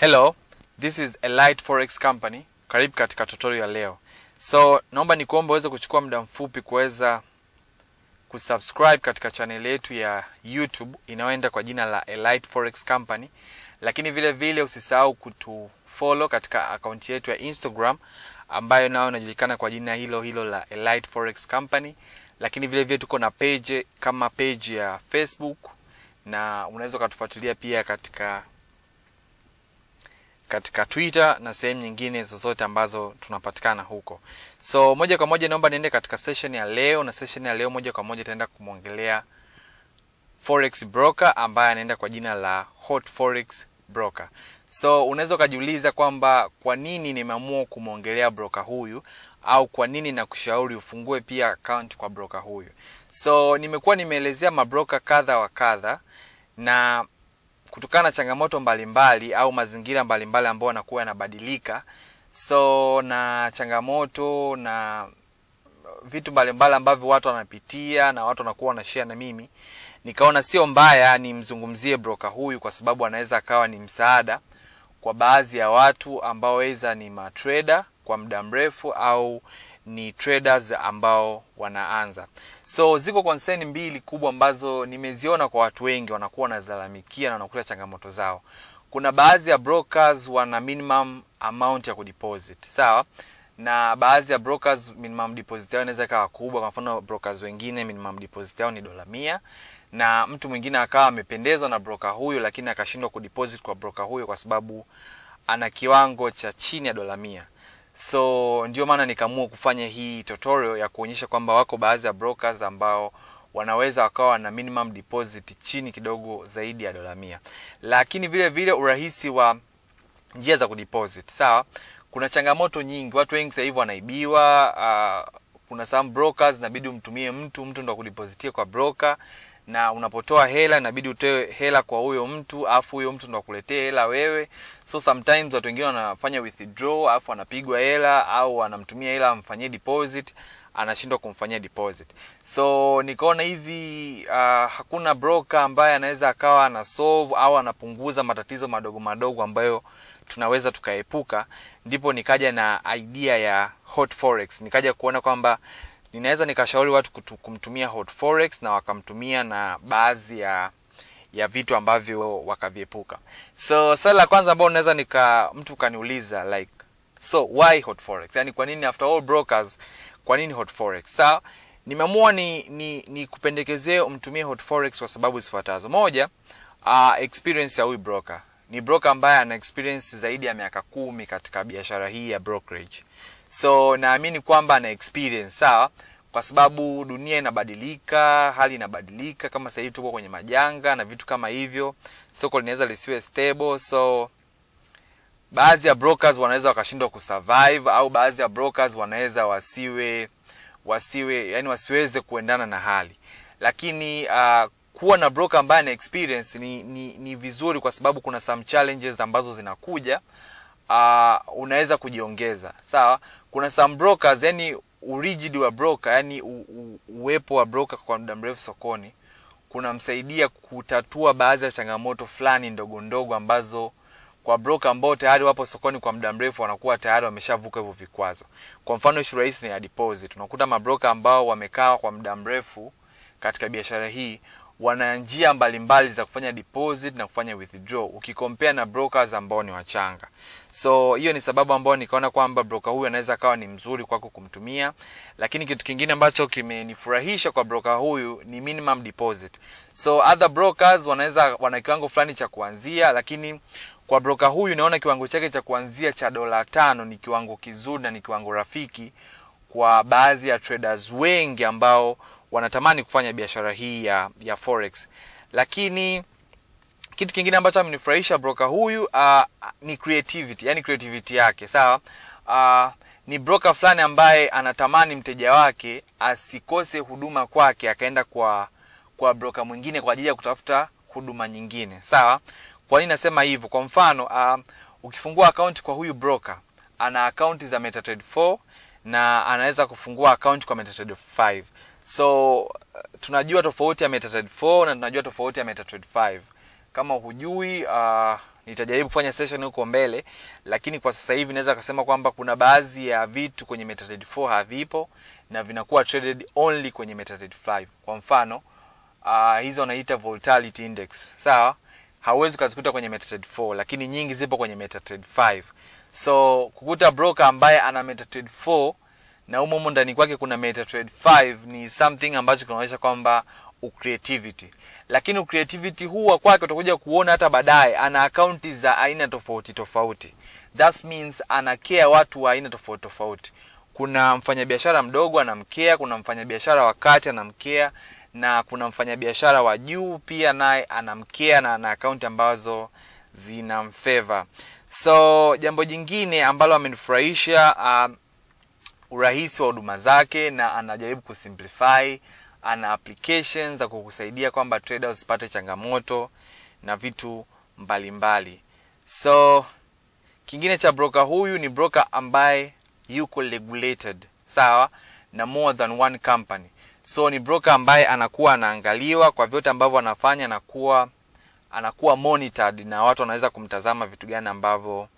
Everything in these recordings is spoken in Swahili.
Hello, this is Elite Forex Company. Karibu katika tutorial ya leo. So, naomba nikuombe uweze kuchukua muda mfupi kuweza kusubscribe katika channel yetu ya YouTube inayoenda kwa jina la Elite Forex Company, lakini vile vile usisahau kutufollow katika akaunti yetu ya Instagram ambayo nayo inajulikana kwa jina hilo hilo la Elite Forex Company, lakini vile vile tuko na page kama page ya Facebook na unaweza ukatufuatilia pia katika katika Twitter na sehemu nyingine zozote ambazo tunapatikana huko. So moja kwa moja naomba niende katika session ya leo, na session ya leo moja kwa moja taenda kumwongelea forex broker ambaye anaenda kwa jina la Hot Forex Broker. So unaweza ukajiuliza kwamba kwa nini nimeamua kumwongelea broker huyu au kwa nini nakushauri ufungue pia account kwa broker huyu. So nimekuwa nimeelezea mabroker kadha wa kadha na kutokana na changamoto mbalimbali mbali, au mazingira mbalimbali ambayo yanakuwa yanabadilika. So na changamoto na vitu mbalimbali ambavyo watu wanapitia na watu wanakuwa wanashare na mimi nikaona sio mbaya nimzungumzie broka huyu kwa sababu anaweza akawa ni msaada kwa baadhi ya watu ambao weza ni matrader kwa muda mrefu au ni traders ambao wanaanza. So ziko concern mbili kubwa ambazo nimeziona kwa watu wengi wanakuwa wanazilalamikia na wanakuta changamoto zao. Kuna baadhi ya brokers wana minimum amount ya kudeposit sawa? Na baadhi ya brokers minimum deposit yao inaweza ikawa kubwa. Kwa mfano brokers wengine minimum deposit yao ni dola mia. Na mtu mwingine akawa amependezwa na broker huyo lakini akashindwa kudeposit kwa broker huyo kwa sababu ana kiwango cha chini ya dola mia so ndio maana nikaamua kufanya hii tutorial ya kuonyesha kwamba wako baadhi ya brokers ambao wanaweza wakawa na minimum deposit chini kidogo zaidi ya dola mia. Lakini vile vile urahisi wa njia za kudeposit. Sawa? Kuna changamoto nyingi. Watu wengi sasa hivi wanaibiwa uh, kuna some brokers inabidi umtumie mtu mtu ndo akudepositie kwa broker na unapotoa hela inabidi utoe hela kwa huyo mtu afu huyo mtu ndo akuletee hela wewe. So sometimes watu wengine wanafanya withdraw afu anapigwa hela au anamtumia hela amfanyie deposit anashindwa kumfanyia deposit. So nikaona hivi uh, hakuna broker ambaye anaweza akawa ana solve au anapunguza matatizo madogo madogo ambayo tunaweza tukaepuka. Ndipo nikaja na idea ya hot forex. Nikaja kuona kwamba ninaweza nikashauri watu kutu, kumtumia hot forex na wakamtumia na baadhi ya ya vitu ambavyo wakaviepuka. So swali la kwanza ambao unaweza nika mtu kaniuliza like so why hot forex? Yani kwa nini after all brokers kwa nini hot forex? Sawa nimeamua ni, ni, ni umtumie hot forex kwa sababu zifuatazo. Moja uh, experience ya huyu broker. Ni broker ambaye ana experience zaidi ya miaka kumi katika biashara hii ya brokerage so naamini kwamba ana experience sawa? Kwa sababu dunia inabadilika hali inabadilika kama sasa hivi tuko kwenye majanga na vitu kama hivyo. Soko linaweza lisiwe stable so baadhi ya brokers wanaweza wakashindwa kusurvive au baadhi ya brokers wanaweza wasiwe wasiwe yani wasiweze kuendana na hali. Lakini uh, kuwa na broker ambaye ana experience ni, ni, ni vizuri kwa sababu kuna some challenges ambazo zinakuja uh, unaweza kujiongeza. Sawa? Kuna some brokers yani urigid wa broker yani uwepo wa broker kwa muda mrefu sokoni kunamsaidia kutatua baadhi ya changamoto fulani ndogo ndogo ambazo kwa broker ambao tayari wapo sokoni kwa muda mrefu wanakuwa tayari wameshavuka hivyo vikwazo. Kwa mfano ishu rahisi ni ya deposit. Unakuta mabroka ambao wamekaa kwa muda mrefu katika biashara hii wana njia mbalimbali za kufanya deposit na kufanya withdraw ukikompea na brokers ambao ni wachanga. So hiyo ni sababu ambayo nikaona kwamba broker huyu anaweza kawa ni mzuri kwako kumtumia. Lakini kitu kingine ambacho kimenifurahisha kwa broker huyu ni minimum deposit. So other brokers wanaweza wana kiwango fulani cha kuanzia lakini kwa broker huyu naona kiwango chake cha kuanzia cha dola tano ni kiwango kizuri na ni kiwango rafiki kwa baadhi ya traders wengi ambao wanatamani kufanya biashara hii ya ya forex. Lakini kitu kingine ambacho amenifurahisha broker huyu uh, ni creativity yani creativity yake sawa? Uh, ni broker fulani ambaye anatamani mteja wake asikose huduma kwake akaenda kwa kwa broker mwingine kwa ajili ya kutafuta huduma nyingine sawa? Kwa nini nasema hivyo? Kwa mfano uh, ukifungua akaunti kwa huyu broker ana akaunti za metatrade 4 na anaweza kufungua akaunti kwa metatrade 5 so tunajua tofauti ya meta4 na tunajua tofauti ya meta 5 kama hujui uh, nitajaribu kufanya session huko mbele lakini kwa sasa hivi naweza kusema kwamba kuna baadhi ya vitu kwenye MetaTrader 4 havipo na vinakuwa traded only kwenye MetaTrader 5 kwa mfano uh, hizo wanaita volatility index. Sawa? Hauwezi ukazikuta kwenye MetaTrader 4 lakini nyingi zipo kwenye MetaTrader 5 so kukuta broker ambaye ana MetaTrader 4 na humo ndani kwake kuna MetaTrader 5 ni something ambacho kinaonyesha kwamba ucreativity. Lakini ucreativity huwa kwake utakuja kuona hata baadaye ana akaunti za aina tofauti tofauti. That means anakea watu wa aina tofauti tofauti. Kuna mfanyabiashara mdogo anamkea kuna mfanyabiashara wa kati anamkea na kuna mfanyabiashara wa juu pia naye anamkea na ana akaunti ambazo zinamfeva so jambo jingine ambalo amenifurahisha uh, urahisi wa huduma zake na anajaribu kusimplify ana applications za kukusaidia kwamba trader usipate changamoto na vitu mbalimbali mbali. so kingine cha broker huyu ni broker ambaye yuko regulated sawa na more than one company so ni broker ambaye anakuwa anaangaliwa kwa vyote ambavyo anafanya na anakuwa anakuwa monitored na watu wanaweza kumtazama vitu gani ambavyo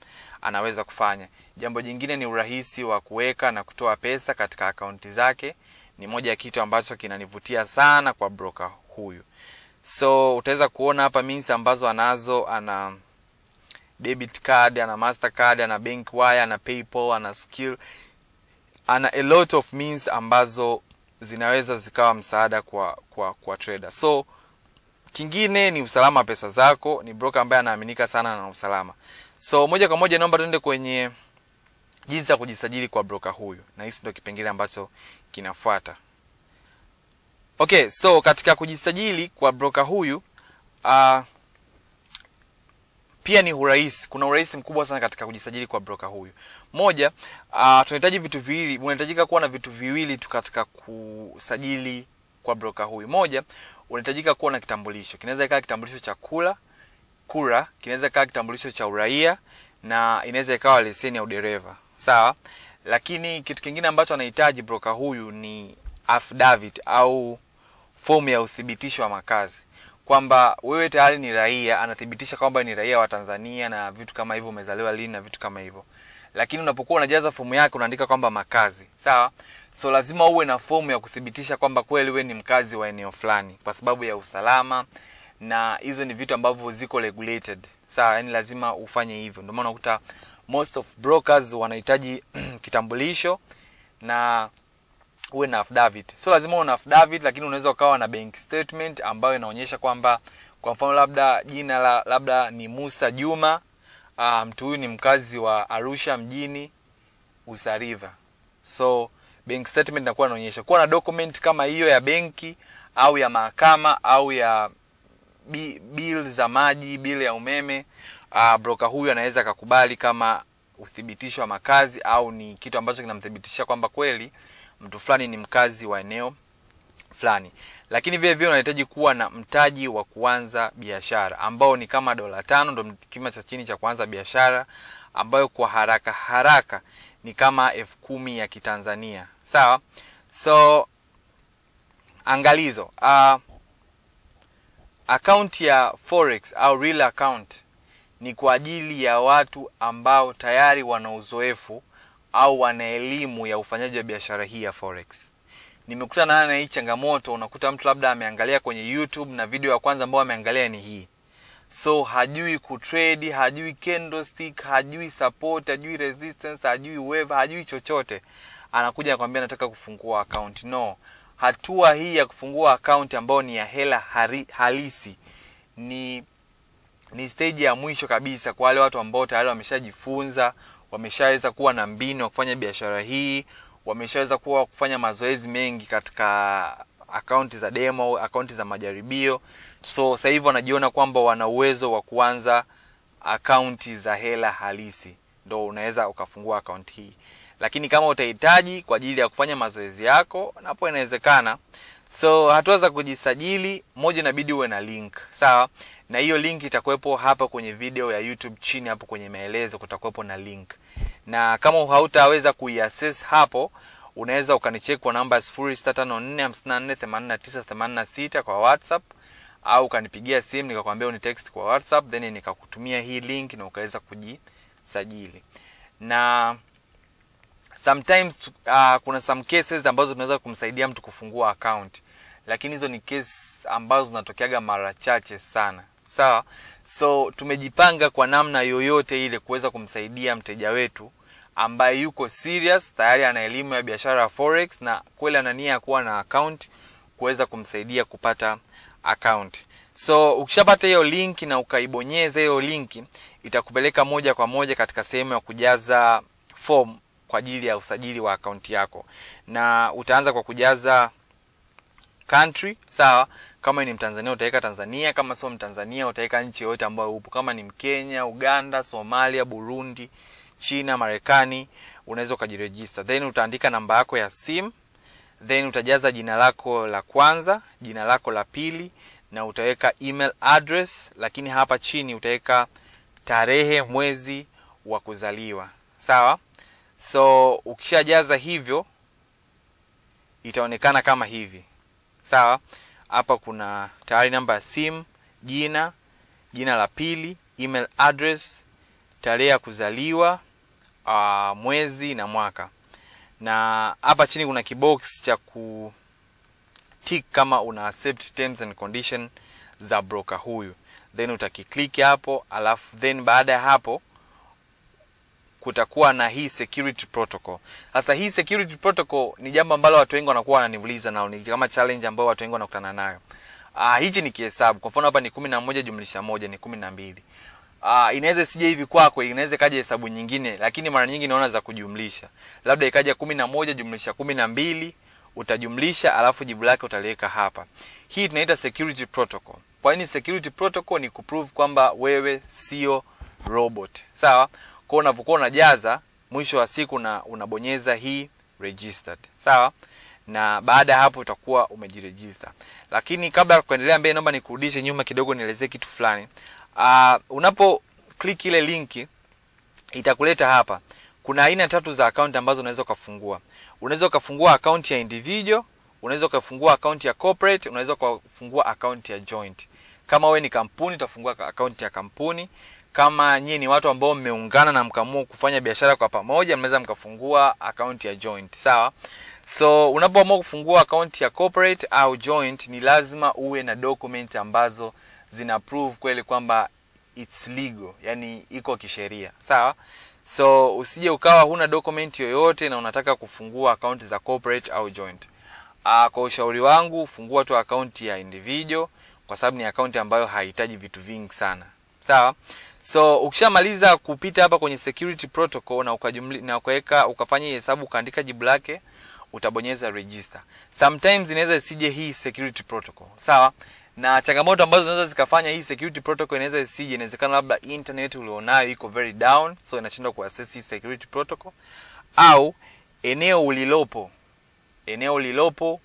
anaweza kufanya. Jambo jingine ni urahisi wa kuweka na kutoa pesa katika akaunti zake. Ni moja ya kitu ambacho kinanivutia sana kwa broker huyu. So utaweza kuona hapa means ambazo anazo ana debit card ana mastercard ana bank wire ana paypal ana skill. Ana a lot of means ambazo zinaweza zikawa msaada kwa kwa kwa trader. So kingine ni usalama wa pesa zako ni broker ambaye anaaminika sana na usalama. So moja kwa moja naomba tuende kwenye jinsi ya kujisajili kwa broka huyu na hisi ndio kipengele ambacho kinafuata. Okay so katika kujisajili kwa broker huyu uh, pia ni urahisi kuna urahisi mkubwa sana katika kujisajili kwa broka huyu. Moja uh, tunahitaji vitu viwili unahitajika kuwa na vitu viwili tu katika kusajili kwa broker huyu. Moja unahitajika kuwa na kitambulisho. Kinaweza ikawa kitambulisho cha kula kura kinaweza ikawa kitambulisho cha uraia na inaweza ikawa leseni ya udereva. Sawa? Lakini kitu kingine ambacho anahitaji broker huyu ni affidavit au fomu ya uthibitisho wa makazi. Kwamba wewe tayari ni raia anathibitisha kwamba ni raia wa tanzania na vitu kama hivyo umezaliwa lini na vitu kama hivyo lakini unapokuwa unajaza fomu yake unaandika kwamba makazi. Sawa? So lazima uwe na fomu ya kuthibitisha kwamba kweli wewe ni mkazi wa eneo fulani kwa sababu ya usalama na hizo ni vitu ambavyo ziko regulated. Sawa? Yani lazima ufanye hivyo. Ndio maana unakuta most of brokers wanahitaji kitambulisho na uwe na affidavit. So lazima uwe na affidavit lakini unaweza ukawa na bank statement ambayo inaonyesha kwamba kwa mfano labda jina la labda ni Musa Juma uh, mtu huyu ni mkazi wa Arusha mjini Usariva so bank statement inakuwa inaonyesha. Kuwa na document kama hiyo ya benki au ya mahakama au ya bi- bill za maji bill ya umeme uh, broker huyu anaweza akakubali kama uthibitisho wa makazi au ni kitu ambacho kinamthibitisha kwamba kweli mtu fulani ni mkazi wa eneo fulani lakini vile vile unahitaji kuwa na mtaji wa kuanza biashara ambao ni kama dola tano ndo kima cha chini cha kuanza biashara ambayo kwa haraka haraka ni kama elfu kumi ya kitanzania. Sawa? So angalizo. Uh, akaunti ya forex au real account ni kwa ajili ya watu ambao tayari wana uzoefu au wana elimu ya ufanyaji wa biashara hii ya forex nimekutana na hii changamoto unakuta mtu labda ameangalia kwenye youtube na video ya kwanza ambayo ameangalia ni hii. So hajui kutrade hajui candlestick hajui support hajui resistance hajui wave hajui chochote. Anakuja anakwambia nataka kufungua account. No. Hatua hii ya kufungua account ambayo ni ya hela hari, halisi ni ni stage ya mwisho kabisa kwa wale watu ambao tayari wameshajifunza wameshaweza kuwa na mbinu ya kufanya biashara hii wameshaweza kuwa kufanya mazoezi mengi katika akaunti za demo akaunti za majaribio. So sasa hivi wanajiona kwamba wana uwezo wa kuanza akaunti za hela halisi. Ndo unaweza ukafungua akaunti hii. Lakini kama utahitaji kwa ajili ya kufanya mazoezi yako napo inawezekana. So hatua za kujisajili moja inabidi uwe na link. Sawa? Na hiyo link itakuwepo hapa kwenye video ya youtube chini hapo kwenye maelezo kutakuwepo na link na kama hautaweza kuiaccess hapo unaweza ukanicheki kwa namba 0654548986 kwa whatsapp au ukanipigia simu nikakwambia uni text kwa whatsapp then nikakutumia hii link na ukaweza kujisajili. Na sometimes uh, kuna some cases ambazo tunaweza kumsaidia mtu kufungua account lakini hizo ni case ambazo zinatokeaga mara chache sana sawa? So tumejipanga kwa namna yoyote ile kuweza kumsaidia mteja wetu ambaye yuko serious tayari ana elimu ya biashara ya forex na kweli ana nia ya kuwa na account kuweza kumsaidia kupata account. So ukishapata hiyo link na ukaibonyeza hiyo link itakupeleka moja kwa moja katika sehemu ya kujaza form kwa ajili ya usajili wa akaunti yako. Na utaanza kwa kujaza country sawa kama ni mtanzania utaweka tanzania. Kama sio mtanzania utaweka nchi yoyote ambayo upo. Kama ni mkenya uganda somalia burundi china marekani unaweza ukajirejista. Then utaandika namba yako ya simu. Then utajaza jina lako la kwanza jina lako la pili na utaweka email address. Lakini hapa chini utaweka tarehe mwezi wa kuzaliwa. Sawa? So ukishajaza hivyo itaonekana kama hivi. Sawa hapa kuna tayari namba ya simu jina jina la pili email address tarehe ya kuzaliwa uh, mwezi na mwaka. Na hapa chini kuna kibox cha ku tick kama una accept terms and condition za broker huyu. Then utakikliki hapo alafu then baada ya hapo kutakuwa na hii security protocol. Sasa hii security protocol ni jambo ambalo watu wengi wanakuwa wananiuliza nao ni kama challenge ambayo watu wengi wanakutana nayo. Ah, hichi ni kihesabu. Kwa mfano hapa ni kumi na moja jumlisha moja ni kumi na mbili. Uh, inaweza sije hivi kwako inaweza ikaja hesabu nyingine lakini mara nyingi naona za kujumlisha. Labda ikaja kumi na moja jumlisha kumi na mbili utajumlisha alafu jibu lake utaliweka hapa. Hii tunaita security protocol. Kwa nini security protocol? Ni kuprove kwamba wewe sio robot. Sawa kwa unavyokuwa unajaza mwisho wa siku na unabonyeza hii registered. Sawa? Na baada ya hapo utakuwa umejiregister. Lakini kabla ya kuendelea mbele naomba nikurudishe nyuma kidogo nielezee kitu fulani. Uh, unapo click ile linki itakuleta hapa. Kuna aina tatu za account ambazo unaweza ukafungua. Unaweza ukafungua account ya individual unaweza ukafungua account ya corporate unaweza ukafungua account ya joint. Kama we ni kampuni utafungua akaunti ya kampuni kama nyie ni watu ambao mmeungana na mkaamua kufanya biashara kwa pamoja mnaweza mkafungua akaunti ya joint sawa? So unapoamua kufungua akaunti ya corporate au joint ni lazima uwe na document ambazo zina prove kweli kwamba it's legal yani iko kisheria sawa? So usije ukawa huna document yoyote na unataka kufungua akaunti za corporate au joint. Uh, kwa ushauri wangu fungua tu akaunti ya individual kwa sababu ni account ambayo hahitaji vitu vingi sana sawa so ukishamaliza kupita hapa kwenye security protocol na ukajumli, na ukaweka ukafanya hesabu ukaandika jibu lake utabonyeza register. Sometimes inaweza isije hii security protocol. Sawa? Na changamoto ambazo zinaweza zikafanya hii security protocol inaweza isije inawezekana labda internet ulionayo iko very down so inashindwa kuaccess hii security protocol. Au eneo ulilopo eneo ulilopo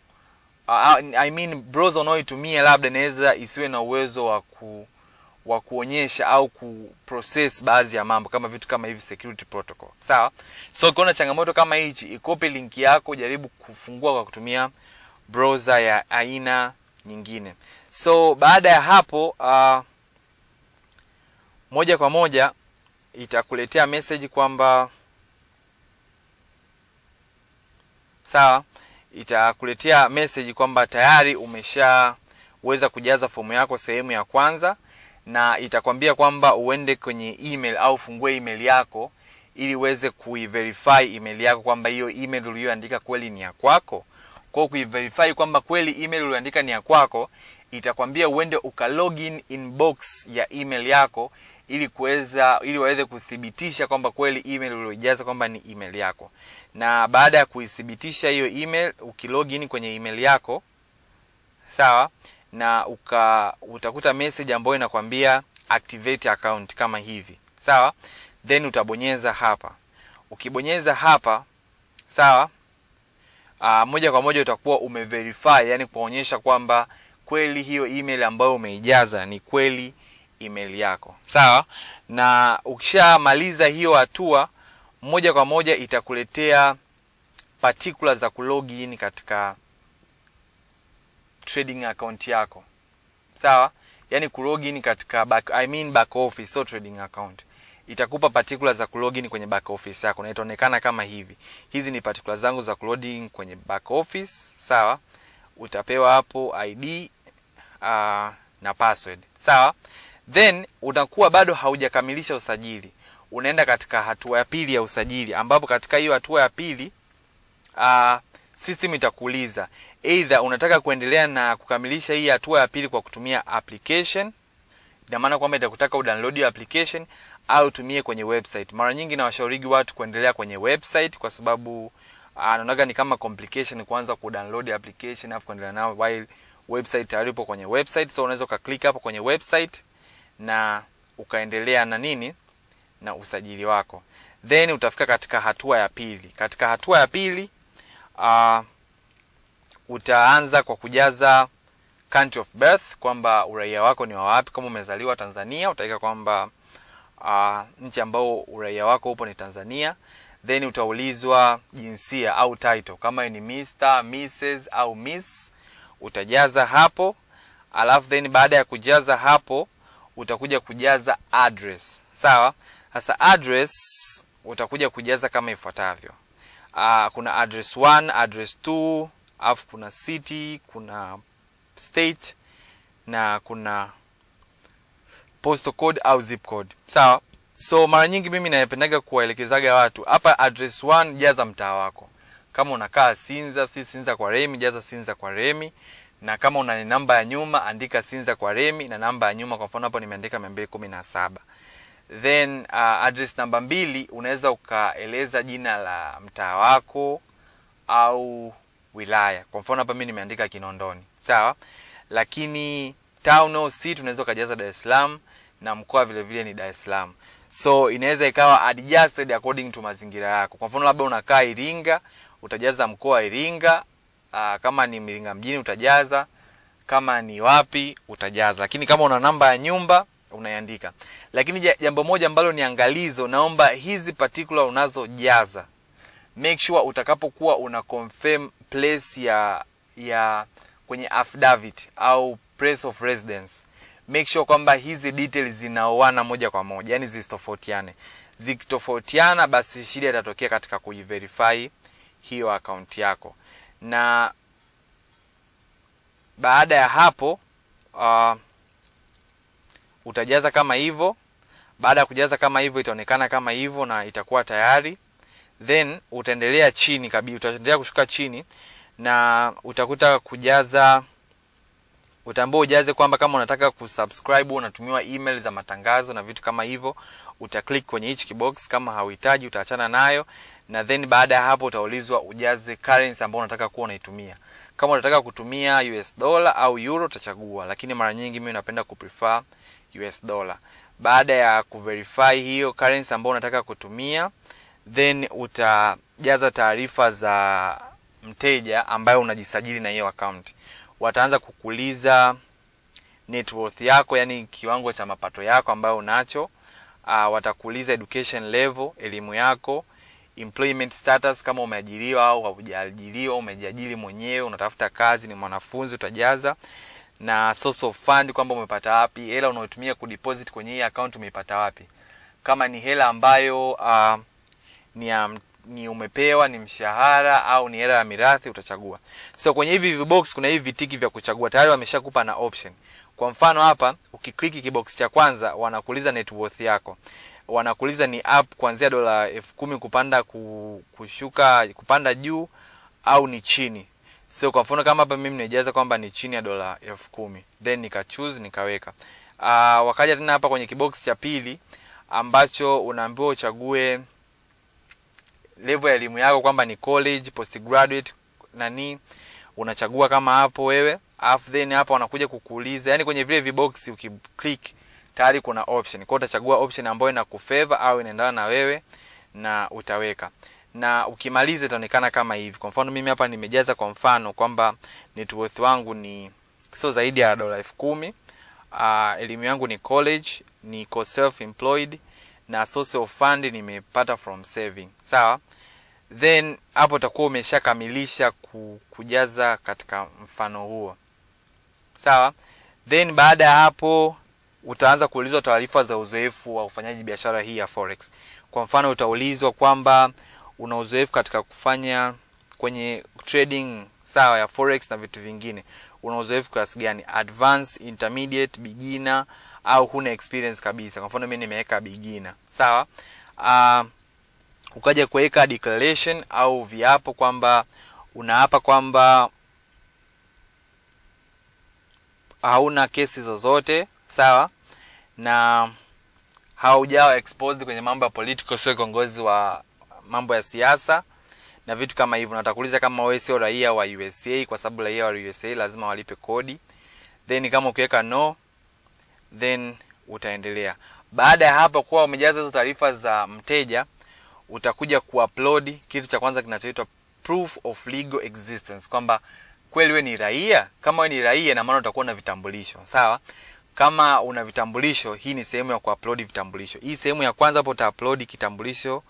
uh, I mean browser unaoitumia labda inaweza isiwe na uwezo wa ku wa kuonyesha au kuprocess baadhi ya mambo kama vitu kama hivi security protocol. Sawa? So ukiona changamoto kama hichi ikope link yako jaribu kufungua kwa kutumia browser ya aina nyingine. So baada ya hapo uh, moja kwa moja itakuletea message kwamba sawa itakuletea message kwamba tayari umeshaweza kujaza fomu yako sehemu ya kwanza na itakwambia kwamba uende kwenye email au fungue email yako ili uweze kuiverify email yako kwamba hiyo email uliyoandika kweli ni ya kwako. Kwa kuiverify kwamba kweli email uliyoandika ni ya kwako itakwambia uende uka login inbox ya email yako ili kuweza ili waweze kuthibitisha kwamba kweli email uliyojaza kwamba ni email yako. Na baada ya kuithibitisha hiyo email ukilogin kwenye email yako sawa na uka utakuta message ambayo inakwambia activate account kama hivi. Sawa? Then utabonyeza hapa. Ukibonyeza hapa sawa? Aa, moja kwa moja utakuwa umeverify yani kuonyesha kwamba kweli hiyo email ambayo umeijaza ni kweli email yako. Sawa? Na ukishamaliza hiyo hatua moja kwa moja itakuletea particular za kulogin katika trading account yako. Sawa? Yani kulogin katika back, I mean back office so trading account. Itakupa particulars za kulogin kwenye back office yako na itaonekana kama hivi. Hizi ni particulars zangu za kulogin kwenye back office sawa? Utapewa hapo id uh, na password sawa? Then unakuwa bado haujakamilisha usajili. Unaenda katika hatua ya pili ya usajili ambapo katika hiyo hatua ya pili uh, system itakuuliza either unataka kuendelea na kukamilisha hii hatua ya pili kwa kutumia application ina maana kwamba itakutaka udownload application au tumie kwenye website. Mara nyingi nawashaurigi watu kuendelea kwenye website kwa sababu anaonaga naonaga ni kama complication kuanza kudownload application afu kuendelea nao while website tayari upo kwenye website. So unaweza ukaklik hapo kwenye website na ukaendelea na nini na usajili wako. Then utafika katika hatua ya pili. Katika hatua ya pili uh, utaanza kwa kujaza country of birth kwamba uraia wako ni wa wapi kama umezaliwa tanzania utaweka kwamba uh, nchi ambao uraia wako upo ni tanzania then utaulizwa jinsia au title. Kama ni Mr, Mrs au Miss utajaza hapo alafu then baada ya kujaza hapo utakuja kujaza address. Sawa? Sasa address utakuja kujaza kama ifuatavyo uh, kuna address 1 address 2 alafu kuna city kuna state na kuna postal code au zip code. Sawa? So mara nyingi mimi napendaga kuwaelekezaga watu. Hapa address 1 jaza mtaa wako. Kama unakaa sinza si sinza kwa remi jaza sinza kwa remi. Na kama una namba ya nyuma andika sinza kwa remi na namba ya nyuma. Kwa mfano hapo nimeandika mia mbili kumi na saba then uh, address namba mbili unaweza ukaeleza jina la mtaa wako au wilaya. Kwa mfano hapa mi nimeandika kinondoni. Sawa? Lakini town au city unaweza ukajaza dar es salaam na mkoa vile vile ni dar es salaam. So inaweza ikawa adjusted according to mazingira yako. Kwa mfano labda unakaa iringa utajaza mkoa iringa uh, kama ni iringa mjini utajaza kama ni wapi utajaza. Lakini kama una namba ya nyumba unaiandika. Lakini jambo moja ambalo ni angalizo naomba hizi particular unazojaza make sure utakapokuwa una confirm place ya ya kwenye affidavit au place of residence make sure kwamba hizi details zinaoana moja kwa moja yani zisitofautiane. Zikitofautiana basi shida itatokea katika kuiverify hiyo akaunti yako. Na baada ya hapo uh, utajaza kama hivyo. Baada ya kujaza kama hivyo itaonekana kama hivyo na itakuwa tayari. Then utaendelea chini kabisa utaendelea kushuka chini na utakuta kujaza utaambia ujaze kwamba kama unataka kusubscribe unatumiwa email za matangazo na vitu kama hivyo utaclick kwenye hichi kibox. Kama hauhitaji utaachana nayo na then baada ya hapo utaulizwa ujaze currency ambayo unataka kuwa unaitumia. Kama unataka kutumia US dollar au euro utachagua lakini mara nyingi mimi napenda kuprefer US dollar. Baada ya kuverify hiyo currency ambayo unataka kutumia then utajaza taarifa za mteja ambayo unajisajili na hiyo account. Wataanza kukuuliza net worth yako yani kiwango cha mapato yako ambayo unacho. Uh, watakuuliza education level elimu yako employment status kama umeajiriwa au haujaajiriwa umejiajiri mwenyewe unatafuta kazi ni mwanafunzi utajaza na source of fund kwamba umepata wapi hela unaotumia kudeposit kwenye hii account umeipata wapi. Kama ni hela ambayo uh, ni um, ni umepewa ni mshahara au ni hela ya mirathi utachagua. So kwenye hivi vibox kuna hivi vitiki vya kuchagua. Tayari wameshakupa na option. Kwa mfano hapa ukikliki kibox cha kwanza wanakuuliza net worth yako. Wanakuuliza ni up kuanzia dola elfu kumi kupanda kushuka kupanda juu au ni chini so kwa mfano kama hapa mimi nijaza kwamba ni chini ya dola elfu kumi. Then nikachoose nikaweka. Uh, wakaja tena hapa kwenye kibox cha pili ambacho unaambiwa uchague level ya elimu yako kwamba ni college postgraduate nani unachagua kama hapo wewe. Alafu then hapa wanakuja kukuuliza yani kwenye vile vibox ukiclick tayari kuna option. Kwa utachagua option ambayo ina kufeva au inaendana na wewe na utaweka na ukimaliza itaonekana kama hivi. Kwa mfano mimi hapa nimejaza kwa mfano kwamba net worth wangu ni sio zaidi ya dola elfu kumi. Uh, elimu yangu ni college niko self employed na source of fund nimepata from saving. Sawa? Then hapo utakuwa umeshakamilisha kujaza katika mfano huo. Sawa? Then baada ya hapo utaanza kuulizwa taarifa za uzoefu wa ufanyaji biashara hii ya forex. Kwa mfano utaulizwa kwamba una uzoefu katika kufanya kwenye trading sawa ya forex na vitu vingine. Una uzoefu kiasi gani? Advance intermediate beginner au huna experience kabisa? Kwa mfano mimi nimeweka beginner sawa? Uh, ukaja kuweka declaration au viapo kwamba unaapa kwamba hauna kesi zozote sawa? Na haujawa exposed kwenye mambo ya political sio kiongozi wa mambo ya siasa na vitu kama hivyo. Natakuuliza kama wewe sio raia wa USA kwa sababu raia wa USA lazima walipe kodi. Then kama ukiweka no then utaendelea. Baada ya hapo kuwa umejaza hizo taarifa za mteja utakuja kuupload kitu cha kwanza kinachoitwa proof of legal existence kwamba kweli we ni raia? Kama we ni raia na maana utakuwa na vitambulisho sawa? Kama una vitambulisho hii ni sehemu ya kuupload vitambulisho. Hii sehemu ya kwanza hapo utaupload kitambulisho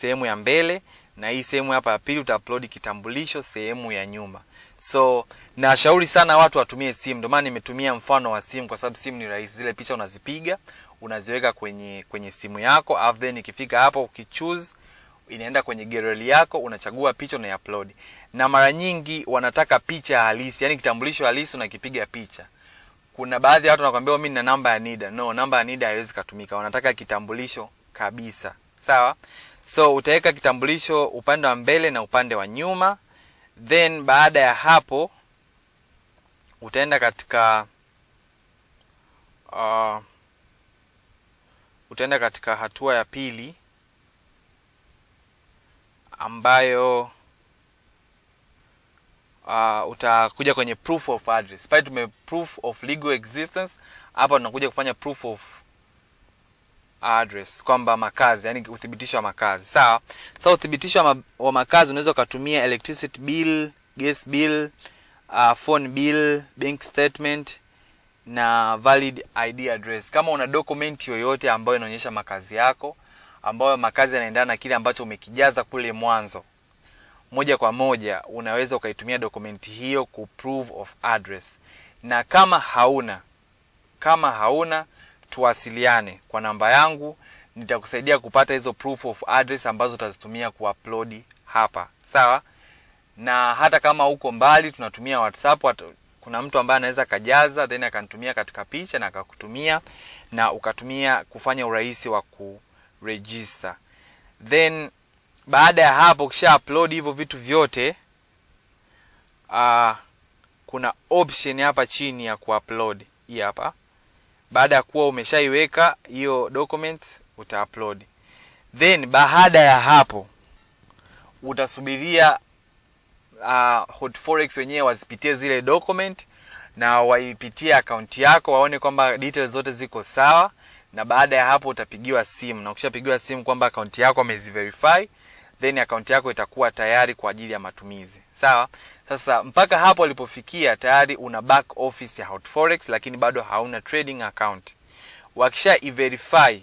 sehemu ya mbele na hii sehemu hapa ya pili utaupload kitambulisho sehemu ya nyuma. So nashauri sana watu watumie simu. Ndio maana nimetumia mfano wa simu kwa sababu simu ni rahisi. Zile picha unazipiga unaziweka kwenye kwenye simu yako after then ikifika hapo ukichoose inaenda kwenye gallery yako unachagua picha na upload na mara nyingi wanataka picha halisi yani kitambulisho halisi unakipiga picha. Kuna baadhi ya watu wanakuambia mimi nina namba ya NIDA. No namba ya NIDA haiwezi kutumika. Wanataka kitambulisho kabisa. Sawa so utaweka kitambulisho upande wa mbele na upande wa nyuma. Then baada ya hapo utaenda katika uh, utaenda katika hatua ya pili ambayo uh, utakuja kwenye proof of address. Pale tume proof of legal existence hapa tunakuja kufanya proof of address kwamba makazi yani uthibitisho wa makazi. Sawa? Sasa uthibitisho wa, wa makazi unaweza ukatumia electricity bill gas bill uh, phone bill bank statement na valid id address. Kama una document yoyote ambayo inaonyesha makazi yako ambayo makazi yanaendana na kile ambacho umekijaza kule mwanzo moja kwa moja unaweza ukaitumia dokumenti hiyo ku proof of address. Na kama hauna kama hauna tuwasiliane kwa namba yangu nitakusaidia kupata hizo proof of address ambazo utazitumia kuupload hapa. Sawa? Na hata kama uko mbali tunatumia whatsapp kuna mtu ambaye anaweza kajaza then akanitumia katika picha na akakutumia na ukatumia kufanya urahisi wa kuregister. Then baada ya hapo ukisha upload hivyo vitu vyote uh, kuna option hapa chini ya kuupload hii hapa baada ya kuwa umeshaiweka hiyo document utaupload. Then baada ya hapo utasubiria uh, hot forex wenyewe wazipitie zile document na waipitie akaunti yako waone kwamba details zote ziko sawa na baada ya hapo utapigiwa simu. Na ukishapigiwa simu kwamba akaunti yako ameziverify then akaunti yako itakuwa tayari kwa ajili ya matumizi. Sawa sasa mpaka hapo alipofikia tayari una back office ya hot forex lakini bado hauna trading account. Wakisha iverify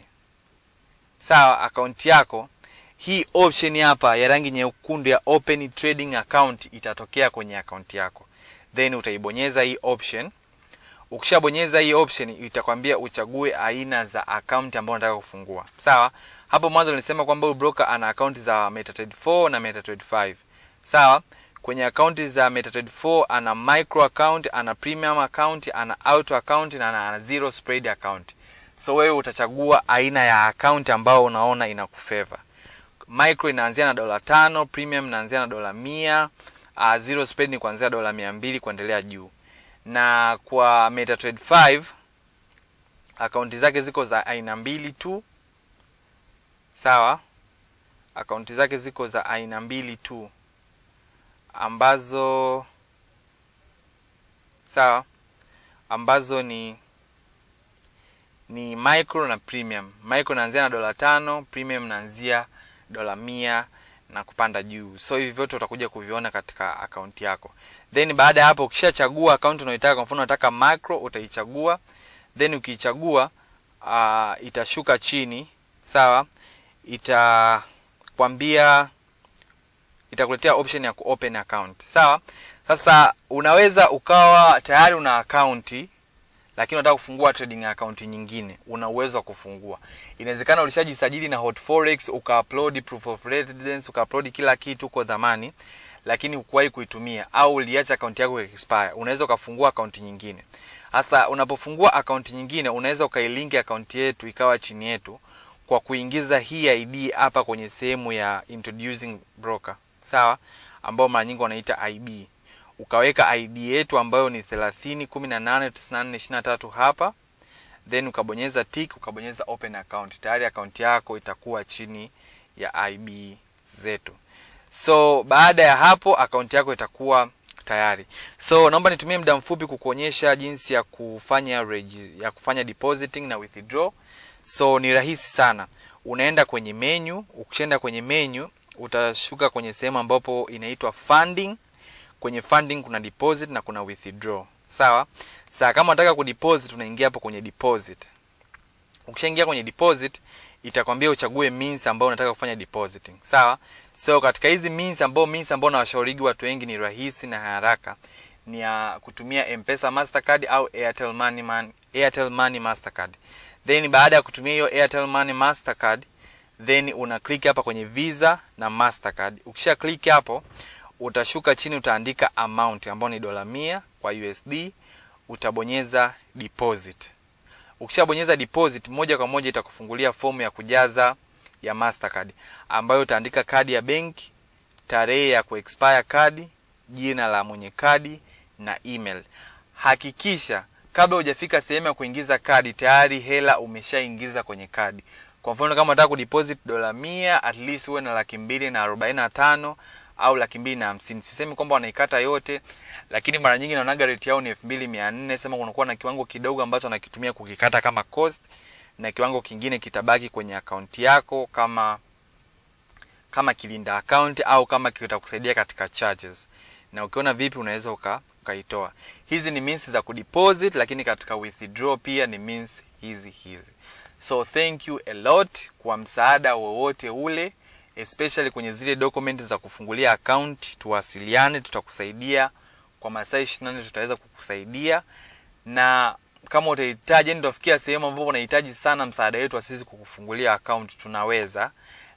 sawa account yako hii option hapa ya rangi nyekundu ya open trading account itatokea kwenye account yako. Then utaibonyeza hii option. Ukishabonyeza hii option itakwambia uchague aina za account ambayo unataka kufungua. Sawa? Hapo mwanzo nilisema kwamba huyu broker ana account za MetaTrader 4 na MetaTrader 5 sawa kwenye akaunti za MetaTrader 4 ana micro account ana premium account ana auto account na ana, zero spread account. So wewe utachagua aina ya account ambayo unaona inakufavor micro inaanzia na dola tano premium inaanzia na dola mia uh, zero spread ni kuanzia dola mia mbili kuendelea juu. Na kwa MetaTrader 5 akaunti zake ziko za aina mbili tu. Sawa? Akaunti zake ziko za aina mbili tu ambazo sawa ambazo ni ni micro na premium. Micro naanzia na dola tano premium naanzia dola mia na kupanda juu. So hivi vyote utakuja kuviona katika akaunti yako. Then baada ya hapo ukishachagua akaunti unayotaka kwa mfano unataka macro utaichagua. Then ukiichagua uh, itashuka chini sawa itakwambia itakuletea option ya kuopen account. Sawa? Sasa unaweza ukawa tayari una akaunti lakini unataka kufungua trading account nyingine. Una uwezo wa kufungua. Inawezekana ulishajisajili na hot forex ukaupload proof of residence ukaupload kila kitu kwa dhamani lakini hukuwahi kuitumia au uliacha akaunti yako expire. Unaweza ukafungua akaunti nyingine. Hasa unapofungua akaunti nyingine unaweza ukailinki akaunti yetu ikawa chini yetu kwa kuingiza hii id hapa kwenye sehemu ya introducing broker sawa? Ambao mara nyingi wanaita ib ukaweka id yetu ambayo ni 30 18 94 23 hapa. Then ukabonyeza tick ukabonyeza open account. Tayari akaunti yako itakuwa chini ya ib zetu. So baada ya hapo akaunti yako itakuwa tayari. So naomba nitumie muda mfupi kukuonyesha jinsi ya kufanya ya kufanya depositing na withdraw. So ni rahisi sana. Unaenda kwenye menu ukishaenda kwenye menu utashuka kwenye sehemu ambapo inaitwa funding. Kwenye funding kuna deposit na kuna withdraw. Sawa? Saa kama unataka kudeposit unaingia hapo kwenye deposit. Ukishaingia kwenye deposit itakwambia uchague means ambayo unataka kufanya depositing. Sawa? So katika hizi means ambao means ambao nawashaurigi watu wengi ni rahisi na haraka. Ni ya kutumia mpesa mastercard au airtel money, man, airtel money mastercard. Then baada ya kutumia hiyo airtel money mastercard then una click hapa kwenye visa na mastercard. Ukisha click hapo utashuka chini utaandika amount ambayo ni dola mia kwa usd utabonyeza deposit. Ukishabonyeza deposit moja kwa moja itakufungulia fomu ya kujaza ya mastercard ambayo utaandika kadi ya benki tarehe ya kuexpire kadi jina la mwenye kadi na email. Hakikisha kabla hujafika sehemu ya kuingiza kadi tayari hela umeshaingiza kwenye kadi kwa mfano kama unataka kudeposit dola mia at least uwe na laki mbili na arobaini na tano au laki mbili na hamsini. Sisemi kwamba wanaikata yote lakini mara nyingi naonaga rate yao ni elfu mbili mia nne. Sema kunakuwa na kiwango kidogo ambacho anakitumia kukikata kama cost na kiwango kingine kitabaki kwenye akaunti yako kama kama kilinda account au kama kitakusaidia katika charges. Na ukiona vipi unaweza uka, ukaitoa. Hizi ni means za kudeposit lakini katika withdraw pia ni means hizi hizi so thank you a lot kwa msaada wowote ule especially kwenye zile document za kufungulia account. Tuwasiliane tutakusaidia. Kwa masaa 24 tutaweza kukusaidia. Na kama utahitaji yani tutafikia sehemu ambapo unahitaji sana msaada wetu wa sisi kukufungulia account tunaweza.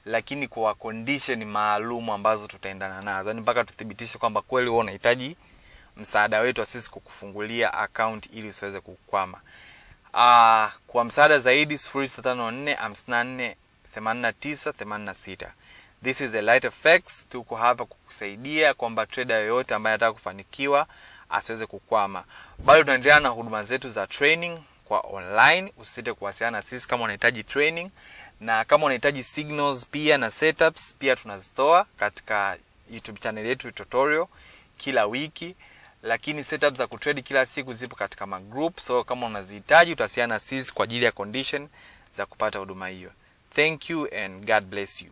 Lakini kwa condition maalum ambazo tutaendana nazo yani mpaka tuthibitishe kwamba kweli wewe unahitaji msaada wetu asisi sisi kukufungulia account ili usiweze kukwama uh, kwa msaada zaidi 0654 54 89 86 this is a light effects. Tuko hapa kukusaidia kwamba trader yoyote ambaye anataka kufanikiwa asiweze kukwama. Bado tunaendelea na huduma zetu za training kwa online. Usisite kuwasiliana na sisi kama unahitaji training. Na kama unahitaji signals pia na setups pia tunazitoa katika youtube channel yetu tutorial kila wiki lakini setup za kutrade kila siku zipo katika magroup so kama unazihitaji utasiana na sisi kwa ajili ya condition za kupata huduma hiyo. Thank you and god bless you